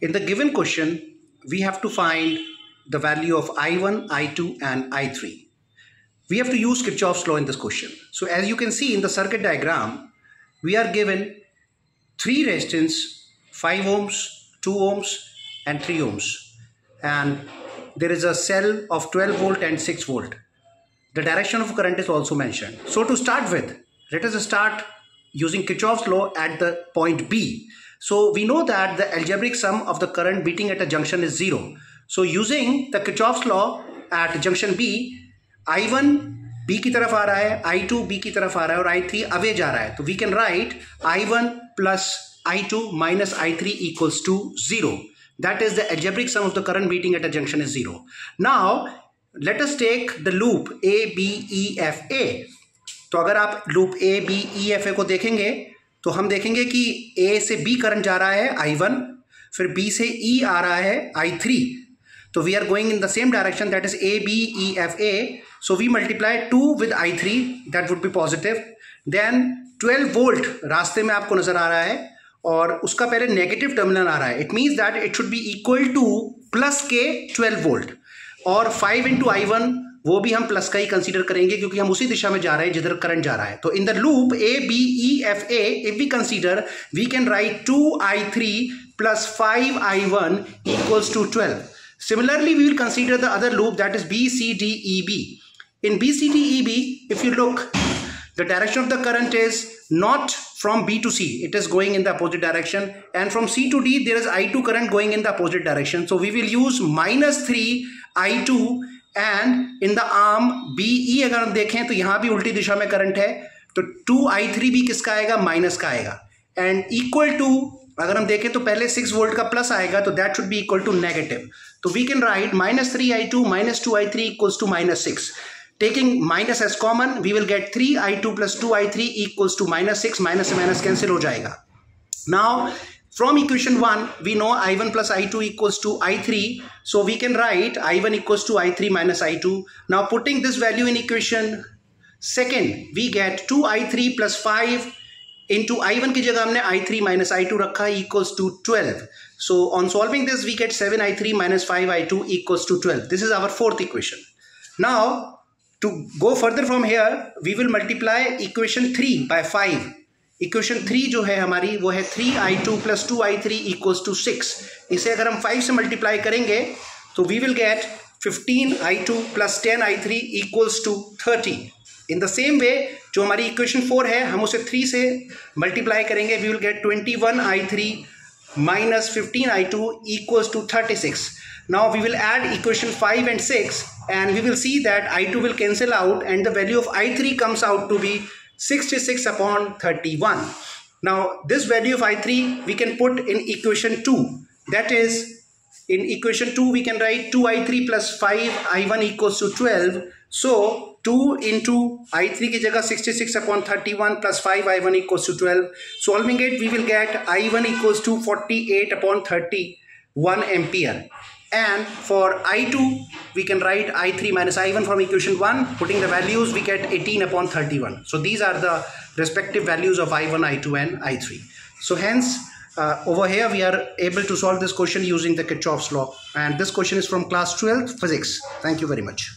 in the given question, we have to find the value of I1, I2 and I3. We have to use Kirchhoff's law in this question. So as you can see in the circuit diagram, we are given three resistance, 5 ohms, 2 ohms and 3 ohms. And there is a cell of 12 volt and 6 volt. The direction of current is also mentioned. So to start with, let us start using Kirchhoff's law at the point B. So we know that the algebraic sum of the current beating at a junction is 0. So using the Kirchhoff's law at junction B, I1 B की तरफ़ आ रहा है I2 B की तरफ़ आ रहा है और I3 away जा रहा है तो we can write I1 plus I2 minus I3 equals to 0. That is the algebraic sum of the current beating at a junction is 0. Now let us take the loop A B E F A. तो अगर आप loop A B E F A को देखेंगे तो हम देखेंगे कि ए से बी करंट जा रहा है आई वन फिर बी से ई e आ रहा है आई थ्री तो we are going in the same direction that is A B E F A so we multiply two with I three that would be positive then twelve volt रास्ते में आपको नज़र आ रहा है, और उसका पहले नेगेटिव टर्मिनल आ रहा है. It means that it should be equal to plus के ट्वेल्व वोल्ट और फाइव इंटू आई वन वो भी हम प्लस का ही कंसीडर करेंगे क्योंकि हम उसी दिशा में जा रहे हैं जिधर करंट जा रहा है। तो in the loop A B E F A if we consider we can write two I three plus five I one equals to twelve similarly we will consider the other loop that is B C D E B in B C D E B if you look the direction of the current is not from B to C. It is going in the opposite direction. And from C to D, there is I2 current going in the opposite direction. So we will use minus 3 I2 and in the arm B E अगर हम देखें तो यहाँ भी उल्टी दिशा में current है तो टू आई थ्री भी किसका आएगा माइनस का आएगा एंड इक्वल टू अगर हम देखें तो पहले सिक्स वोल्ट का प्लस आएगा तो that should be equal to negative तो we can write minus three I two minus two I three equals to minus six Taking minus S common we will get three I two plus two I three equals two minus six minus से minus cancel हो जाएगा now From equation 1, we know I1 plus I2 equals to I3. So we can write I1 equals to I3 minus I2. Now putting this value in equation second, we get 2I3 plus 5 into I1 की जगह हमने I3 minus I2 रखा equals to 12. So on solving this, we get 7I3 minus 5I2 equals to 12. This is our fourth equation. Now to go further from here, we will multiply equation 3 by 5. Equation three जो है हमारी वो है three I two plus two I three equals to six इसे अगर हम five से multiply करेंगे तो we will get fifteen I two plus ten I three equals to thirty in the same way जो हमारी इक्वेशन फोर है हम उसे थ्री से मल्टीप्लाई करेंगे we will get twenty one I three minus 15 i2 equals to 36 now we will add equation 5 and 6 and we will see that i2 will cancel out and the value of i3 comes out to be 66 upon 31. Now this value of I3 we can put in equation 2. That is in equation 2 we can write 2i3 plus 5i1 equals to 12. So 2 into i3 की जगह 66 upon 31 plus 5i1 equals to 12. Solving it we will get i1 equals to 48 upon 31 ampere and for I2 we can write I3 minus I1 from equation 1 putting the values we get 18 upon 31 so these are the respective values of I1 I2 and I3 so hence uh, over here we are able to solve this question using the Kirchhoff's law and this question is from class 12 physics thank you very much